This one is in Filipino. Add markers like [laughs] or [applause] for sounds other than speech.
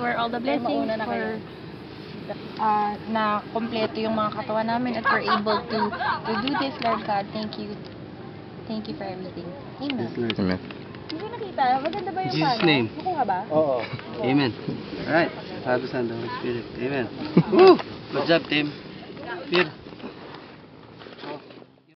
for all the blessings, na for uh, na kompleto yung mga katawan namin at we're able to to do this, Lord God. Thank you. Thank you for everything. Amen. Amen. Hindi nakita. Ba yung Jesus' name. Mukuha ba? Oo. Amen. Alright. Father, Son, the Holy Spirit. Amen. [laughs] Woo! Good job, team. Here.